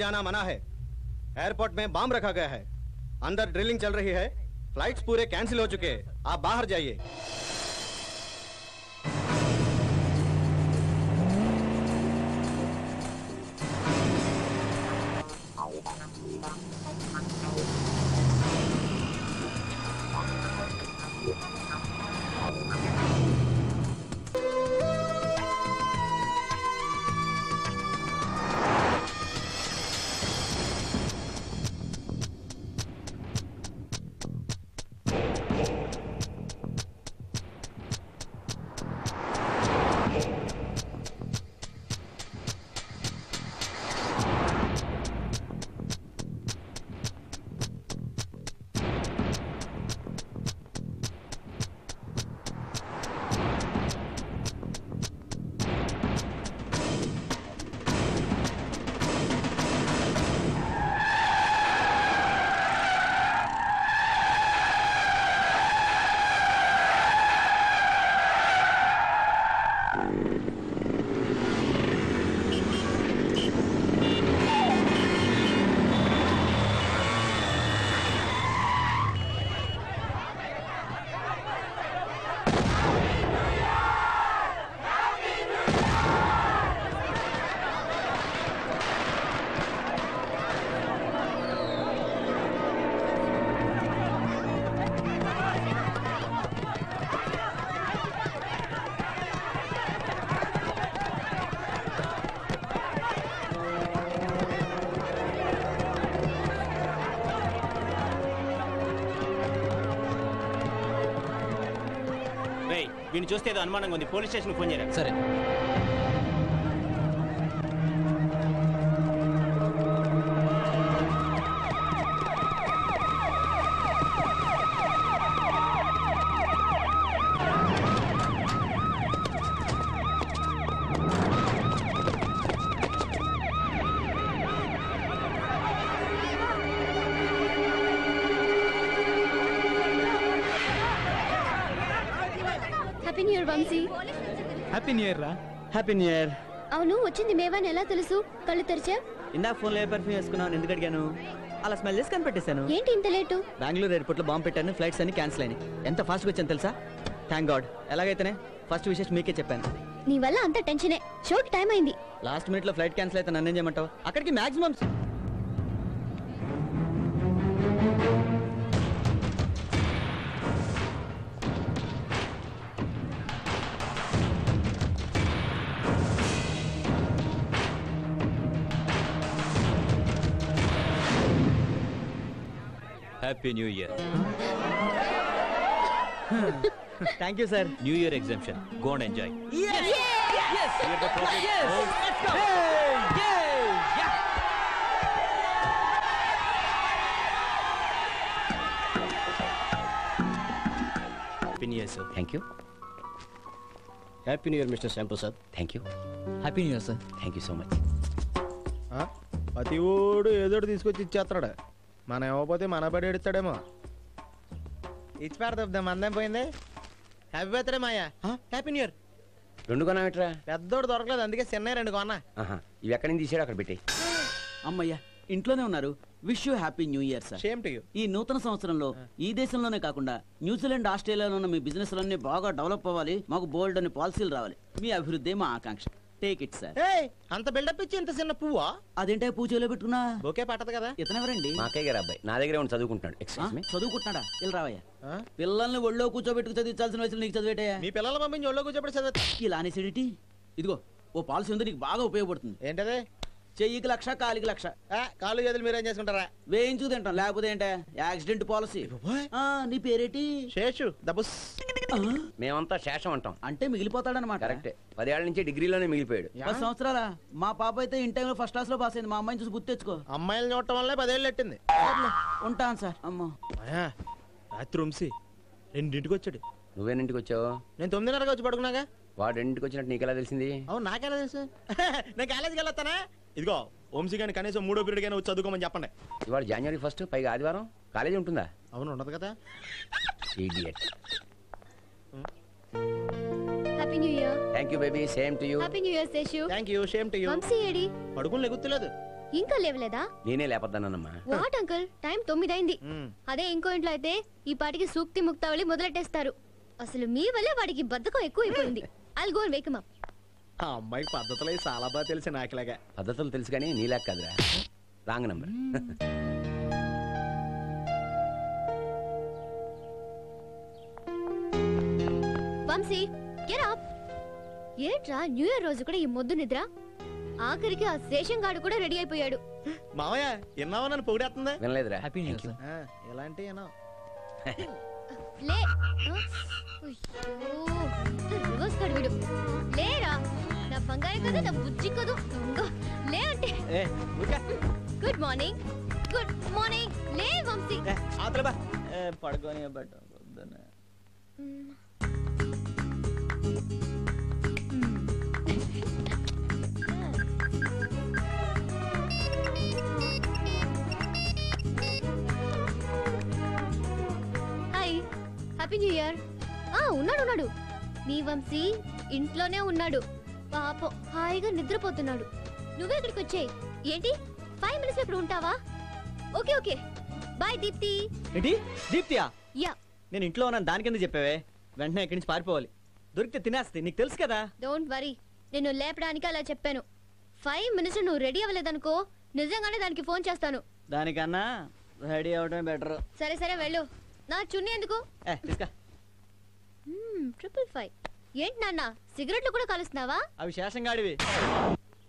जाना मना है। एयरपोर्ट में बम रखा गया है। अंदर ड्रिलिंग चल रही है। फ्लाइट्स पूरे कैंसिल हो चुके हैं। आप बाहर जाइए। రేయ్ వీడిని చూస్తే ఏదో అనుమానంగా ఉంది. పోలీస్ స్టేషన్ ఫోన్ చేయరా? సరే. Happy new year Vamshi. Happy new year రా. హ్యాపీ న్యూ ఇయర్ అవును వచ్చింది మేవని ఎలా తెలుసు? కళ్ళు తెరిచా? ఇందాక ఫోన్లో ఏ పర్ఫ్యూమ్ వేసుకున్నావు ఎందుకు అడిగాను? అలా స్మెల్ చేసి కనిపెట్టేశాను. ఏంటి ఇంత లేటు బెంగళూరు ఎయిర్పోర్ట్లో బాంబు పెట్టాను ఫ్లైట్స్ అన్ని క్యాన్సిల్ అయినాయి. ఎంత ఫాస్ట్గా వచ్చాను తెలుసా? థ్యాంక్ గాడ్ ఎలాగైతేనే ఫస్ట్ విషెస్ మీకే చెప్పాను. నీ వల్ల అంత టెన్షనే షోకి టైం అయింది. లాస్ట్ మినిట్లో ఫ్లైట్ క్యాన్సిల్ అయితే నన్ను చేయమంటావు? అక్కడికి maximum happy new year thank you sir new year exemption go and enjoy happy new year sir thank you happy new year mister Shyamprasad thank you happy new year sir thank you so much ప్రతి ఓడు ఏదోటి తీసుకొచ్చి ఇచ్చేస్తాడు మనం ఇవ్వకపోతే మన పడి ఎడుతాడేమో ఇచ్చి పెడతాం మందేం పోయింది. Happy birthday Maya. Happy new year రెండు కొనామేట్రా పెద్దోడు దొరకలేదు అందుకే చిన్న రెండు కొన్నా. ఇవి ఎక్కడి నుంచి తీసాడు అక్కడ పెట్టి అమ్మయ్యా ఇంట్లోనే ఉన్నారు. Wish you happy new year sir same to you ఈ నూతన సంవత్సరంలో ఈ దేశంలోనే కాకుండా న్యూజిలాండ్ ఆస్ట్రేలియాలో ఉన్న మీ బిజినెస్ లన్నీ బాగా డెవలప్ అవ్వాలి. మాకు బోల్డ్ అని పాలసీలు రావాలి. మీ అభివృద్ధి మా ఆకాంక్ష. Take it sir. ఏయ్ అంత బిల్డప్ ఇచ్చి ఇంత చిన్న పువ్వా? అదేంటే పూజలో పెట్టుకున్నా? బొకే పట్టదు కదా. ఇతనెవరండి? మా అక్కయ్య గారు అబ్బాయి. నా దగ్గరే ఉండి చదువుకుంటున్నాడు. ఎక్స్క్యూజ్ మీ చదువుకుంటున్నాడా? ఇలా రావయ్యా. ఆ? పిల్లల్ని ఒళ్ళో కూర్చోబెట్టుకు చదివించాల్సిన వయసులో నీకు చదివేటయ్యా? మీ పిల్లల పంపించి ఒళ్ళో కూర్చోబెట్టి చదువుతా ఇలా అనేసిడిటీ ఇదిగో ఓ పాలసీ ఉంది నీకు బాగా ఉపయోగపడుతుంది. ఏంటది? చెయ్యికి లక్ష కాలికి లక్ష. కాళ్ళు చేతులు మీరేం చేసుకుంటారా? వేయించుకు తింటాం. లేకపోతే ఏంటే? Accident policy. ఆ, నీ పేరేటి? శేషు దబుస్ ఆ, మేమంతా శేషం అంటాం. అంటే మిగిలిపోతాడనమాట. కరెక్టే. పదేళ్ళ నుంచి డిగ్రీలోనే మిగిలిపోయాడు. పది సంవత్సరాల? మా పాప అయితే ఇన్ టైంలో ఫస్ట్ క్లాస్లో పాస్ అయింది. మా అమ్మాయిని చూసి గుర్తు తెచ్చుకో. అమ్మాయిలు చూడటం వల్లే పదేళ్ళు సర్లే, ఉంటాను సార్. అమ్మో. మాయా రాత్రి ఉంసి రెండింటికి వచ్చాడు. నువ్వేనింటికి వచ్చావు? నేను తొమ్మిదిన్నరగా వచ్చి పడుకున్నాగా? వాడు రెండింటికి వచ్చినట్టు నీకెలా తెలిసింది? అవును నాకెలా తెలుసు? నేను కాలేజీకి వెళ్ళొస్తానా? ఇదిగో వంశీ గాని కనీసం మూడో పీరియడ్ కానీ వచ్చి చదువుకోమని చెప్పండి. ఇవాళ జనవరి ఫస్ట్ పైగా ఆదివారం కాలేజీ ఉంటుందా? అవును ఉండదు కదా. Idiot happy new year thank you baby same to you happy new year Seshu thank you same to you Vamshi AD పడుకుని లెగుతులేదు ఇంకా లేవలేదా? నేనే లేపద్దానమ్మా వాట్ అంకుల్ టైం తొమ్మిది అయింది అదే ఇంకో ఇంట్లో అయితే ఈ పాటికి సూక్తి ముక్తావళి మొదలెట్టేస్తారు. అసలు మీ వల్లే వాడికి బద్ధకం ఎక్కువ అయిపోయింది ఐల్ గో వేకమ్ అప్ ఆ అమ్మాయికి పద్ధతులు అయి చాలా బాగా తెలిసి నాకులాగా. పద్ధతులు తెలుసు కానీ నీలాక్ కాదురా. Wrong number. Vamshi get up ఏంట్రా న్యూ ఇయర్ రోజు కూడా ఈ మొద్దు నిద్ర? ఆఖరికి ఆ శేషం గాడు కూడా రెడీ అయిపోయాడు. మామయ్య విన్నావా నన్ను పొగిడేస్తుందా? వినలేదురా. హ్యాపీ న్యూ ఇయర్ ఆ, ఎలాంటి ఏనో లే. ఆ? అయ్యో, ఇంత రివర్స్ గాడు వీడు. లేరా? బంగారం కదా నా బుజ్జి కదూ దొంగ లే అంటే ఏ ఊరికే గుడ్ మార్నింగ్ గుడ్ మార్నింగ్ లే వంశీ ఏ, అవతల బా పడుకొని హాయ్ హ్యాపీ న్యూ ఇయర్ ఆ ఉన్నాడు ఉన్నాడు నీ వంశీ ఇంట్లోనే ఉన్నాడు పాపం హాయిగా నిద్రపోతున్నాడు. నువ్వే ఇక్కడికి వచ్చేయ్ ఏంటి? ఫైవ్ మినిట్స్ ఇప్పుడు ఉంటావా? Okay okay. బాయ్ దీప్తి. ఏంటి? దీప్తియా? యా. నేను ఇంట్లో ఉన్నాను దానికి ఎందుకు చెప్పావే? వెంటనే ఇక్కడి నుంచి పారిపోవాలి. దొరికితే తినేస్తుంది నీకు తెలుసు కదా? డోంట్ వరీ నేను లేపడానికి అలా చెప్పాను. ఫైవ్ మినిట్స్ నువ్వు రెడీ అవ్వలేదనుకో నిజంగానే దానికి ఫోన్ చేస్తాను. దానికన్నా రెడీ అవడమే బెటర్. సరే సరే వెళ్ళు. నా చున్నీ ఎందుకు? ఏ తీసుకా. ట్రిపుల్ ఫైవ్ ఏంటి నాన్న సిగరెట్లు కూడా కలుస్తున్నావా? అవి శేషంగాడివి.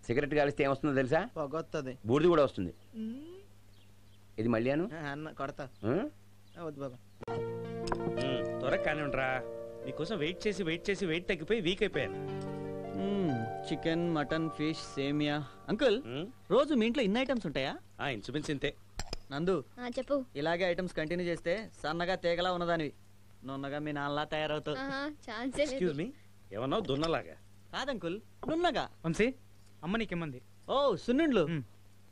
సిగరెట్ కాలిస్తే ఏమొస్తుందో తెలుసా? పొగొత్తది. బూడిది కూడా వస్తుంది. ఇది మళ్ళీ అను ఆ, అన్న కొడతా? ఆ, వద్దు బాబా. త్వరగా కానీ ఉండరా మీకోసం వెయిట్ చేసి వెయిట్ చేసి వెయిట్ తగ్గిపోయి వీక్ అయిపోయాను. చికెన్ మటన్ ఫిష్ సేమియా. అంకుల్. రోజు మీ ఇంట్లో ఇన్ని ఐటమ్స్ ఉంటాయా? ఆ ఇన్సూరెన్స్ ఇంతే. నందు ఆ, చెప్పు. ఇలాగే ఐటమ్స్ కంటిన్యూ చేస్తే సన్నగా తేగలా ఉన్నదానివి. నున్నగా మీ నాన్నలా తయారవుతావు ఆహా, ఛాన్సే లేదు. ఎక్స్క్యూజ్ మీ ఏమన్నావు? దున్నలాగా. కాదంకుల్ నున్నగా. వంశీ అమ్మ నీకేమంది? ఓ సున్నుండ్లు.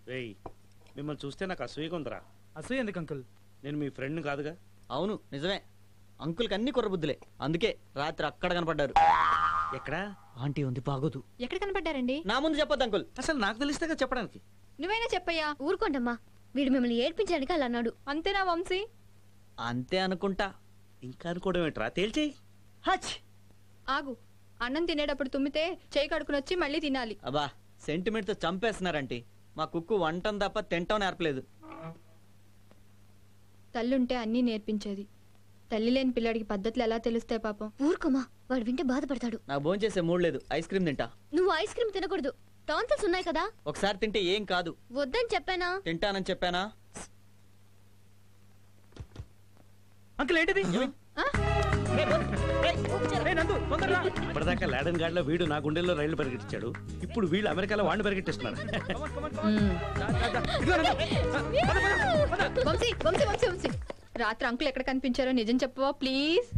రేయ్ మిమ్మల్ని చూస్తే నాకు అసూయగా ఉందిరా. అసూయ ఎందుకు అంకుల్? నేను మీ ఫ్రెండ్ కాదుగా. అవును నిజమే. అంకుల్కి అన్ని కుర్రబుద్ధులే. అందుకే రాత్రి అక్కడ కనపడ్డారు. ఎక్కడా? ఆంటీ ఉంది బాగోదు. ఎక్కడ కనపడ్డారండి? నా ముందు చెప్పొద్దు అంకుల్. అసలు నాకు తెలిస్తే చెప్పడానికి. నువ్వైనా చెప్పయ్యా ఊరుకోండమ్మా. వీడు మిమ్మల్ని ఏడ్పించడానికి అలా అన్నాడు. అంతేనా వంశీ? అంతే అనుకుంటా. ఇంకా అనుకోవడం ఏంట్రా? తేల్చేయి హచ్! ఆగు. అన్నం తినేటప్పుడు తుమ్మితే చేయి కడుకుని వచ్చి మళ్ళీ తినాలి. అబ్బా సెంటిమెంట్తో చంపేస్తున్నారంటీ. మా కుక్కు వంటం తప్ప తింటం నేర్పలేదు. తల్లుంటే అన్నీ నేర్పించేది. తల్లి లేని పిల్లాడికి పద్ధతులు ఎలా తెలుస్తాయి పాపం? ఊరుకోమా వాడు వింటే బాధపడతాడు. నాకు భోజనం చేసే మూడ్ లేదు. ఐస్ క్రీమ్ తింటా. నువ్వు ఐస్ క్రీమ్ తినకూడదు. టాన్సిల్స్ ఉన్నాయి కదా. ఒకసారి తింటే ఏం కాదు. వద్దని చెప్పానా? తింటానని చెప్పానా? అంకుల్ ఏంటిది. ఇప్పటిదాకా లాడన్ గార్డ్ వీడు నా గుండెల్లో రైళ్ళు పరిగెట్టించాడు. ఇప్పుడు వీళ్ళు అమెరికాలో వాడిని పరిగెట్టిస్తున్నారు. రాత్రి అంకుల్ ఎక్కడ కనిపించారో నిజం చెప్పవా ప్లీజ్!